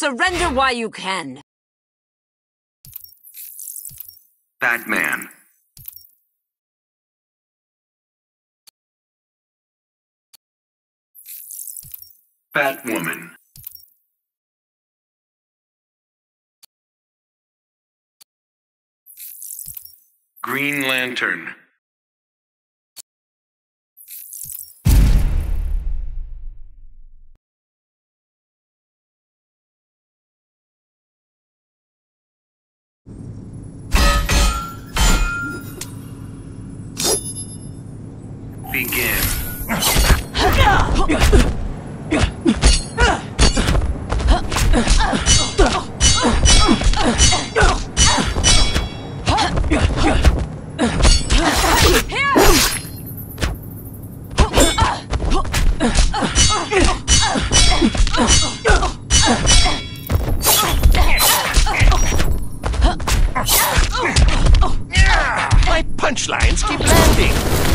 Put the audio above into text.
Surrender while you can. Batman. Batwoman. Green Lantern. My punchlines keep landing.